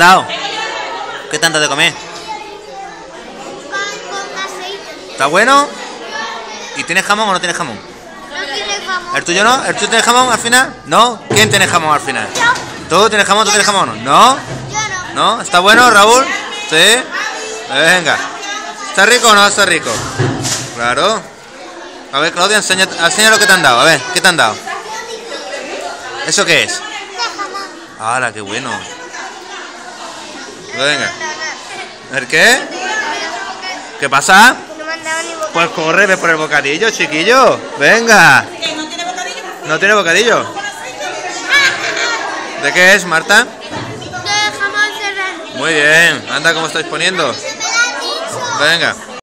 dado? ¿Qué dado de comer? ¿Está bueno? ¿Y tienes jamón o no tienes jamón? No tiene jamón. ¿El tuyo no? ¿El tuyo tiene jamón al final? ¿No? ¿Quién tiene jamón al final? ¿Tú tienes jamón? ¿Tú tienes jamón? ¿No? No. ¿No? ¿Está bueno, Raúl? ¿Sí? Venga. ¿Está rico o no está rico? Claro. A ver, Claudia, enseña, enseña lo que te han dado. A ver, ¿qué te han dado? ¿Eso qué es? ¡Hala, qué bueno! Venga. ¿El qué? ¿Qué pasa? Pues corre, ve por el bocadillo, chiquillo. Venga. ¿No tiene bocadillo? ¿De qué es, Marta? De jamón serrano. Muy bien. Anda, ¿cómo estáis poniendo? Venga.